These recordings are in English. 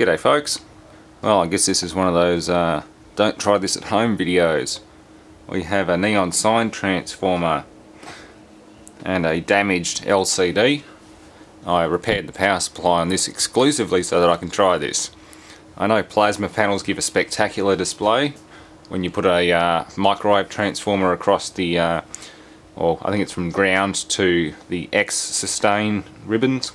G'day folks. Well I guess this is one of those uh, don't try this at home videos. We have a neon sign transformer and a damaged LCD. I repaired the power supply on this exclusively so that I can try this. I know plasma panels give a spectacular display when you put a uh, microwave transformer across the, uh, well I think it's from ground to the X sustain ribbons,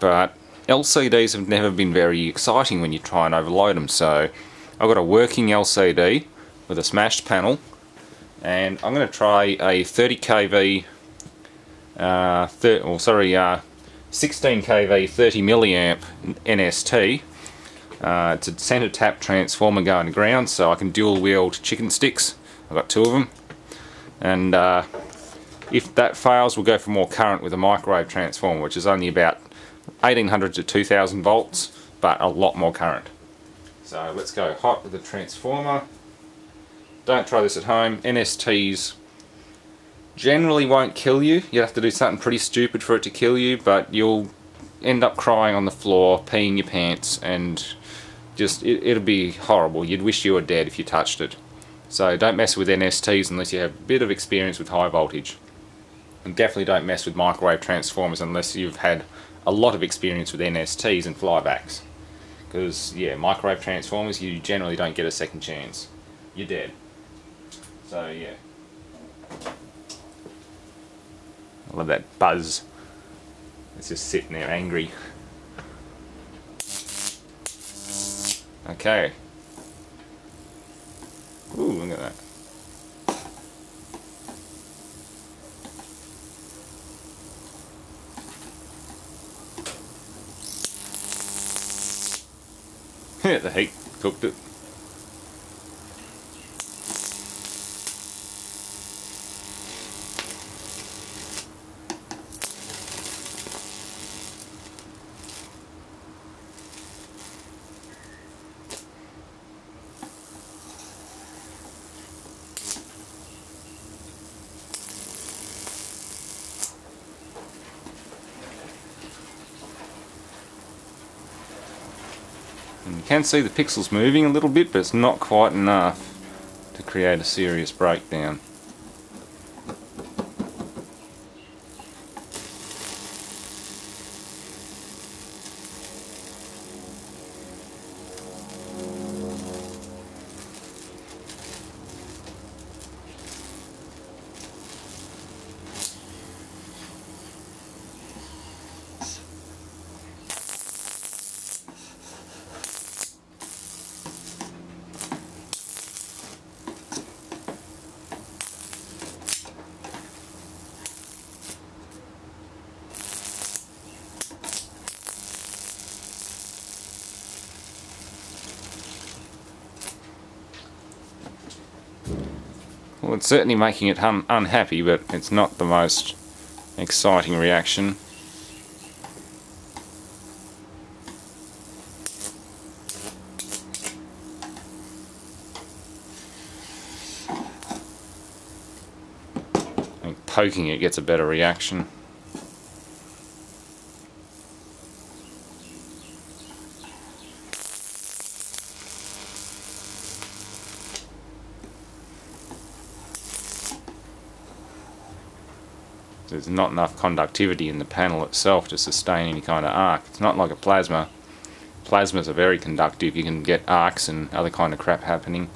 but LCDs have never been very exciting when you try and overload them so I've got a working LCD with a smashed panel and I'm going to try a 30 kV uh, or sorry uh, 16 kV 30 milliamp NST uh, it's a center tap transformer going to ground so I can dual wield chicken sticks. I've got two of them and uh, if that fails we'll go for more current with a microwave transformer which is only about 1800 to 2000 volts but a lot more current. So let's go hot with the transformer. Don't try this at home. NSTs generally won't kill you. You have to do something pretty stupid for it to kill you but you'll end up crying on the floor, peeing your pants and just it, it'll be horrible. You'd wish you were dead if you touched it. So don't mess with NSTs unless you have a bit of experience with high voltage. And definitely don't mess with microwave transformers unless you've had a lot of experience with NSTs and flybacks. Because, yeah, microwave transformers, you generally don't get a second chance. You're dead. So, yeah. I love that buzz. It's just sitting there angry. Okay. Ooh, look at that. the heat cooked it. And you can see the pixels moving a little bit, but it's not quite enough to create a serious breakdown. Well, it's certainly making it un unhappy, but it's not the most exciting reaction. I think poking it gets a better reaction. There's not enough conductivity in the panel itself to sustain any kind of arc. It's not like a plasma. Plasmas are very conductive. You can get arcs and other kind of crap happening.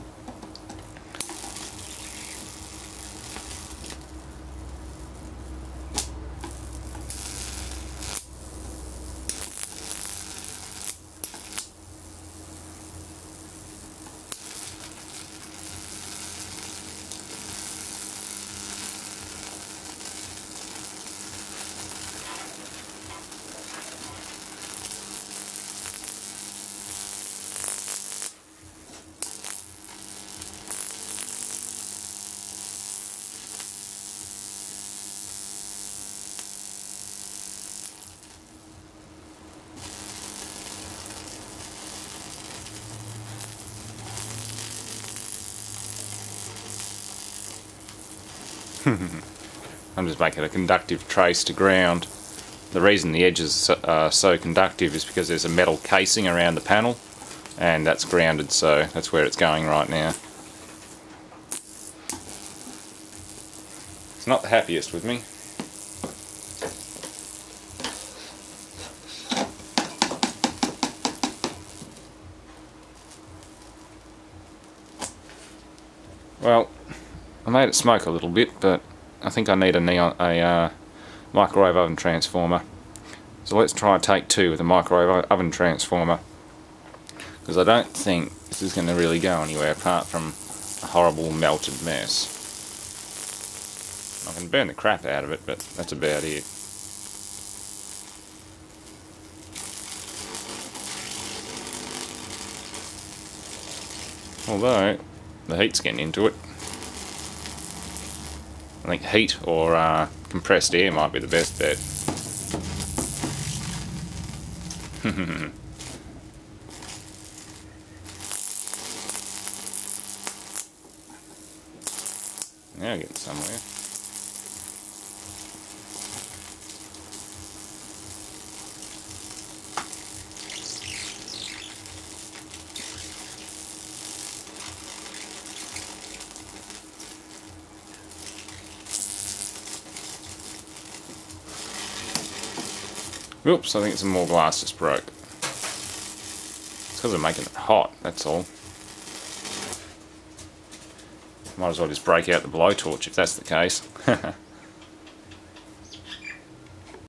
I'm just making a conductive trace to ground the reason the edges are so conductive is because there's a metal casing around the panel and that's grounded so that's where it's going right now. It's not the happiest with me. Well, I made it smoke a little bit, but I think I need a neon, a uh, microwave oven transformer. So let's try take two with a microwave oven transformer. Because I don't think this is going to really go anywhere apart from a horrible melted mess. I can burn the crap out of it, but that's about it. Although, the heat's getting into it. I think heat or uh, compressed air might be the best bet. now getting somewhere. Oops, I think some more glass just broke. It's because I'm making it hot, that's all. Might as well just break out the blowtorch if that's the case.